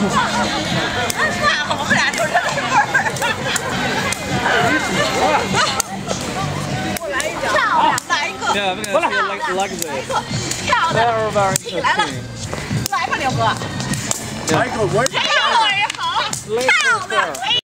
那我们俩就一儿。漂亮，来一个。起来了来吧，刘哥。来一个。我漂亮也好，漂亮，哎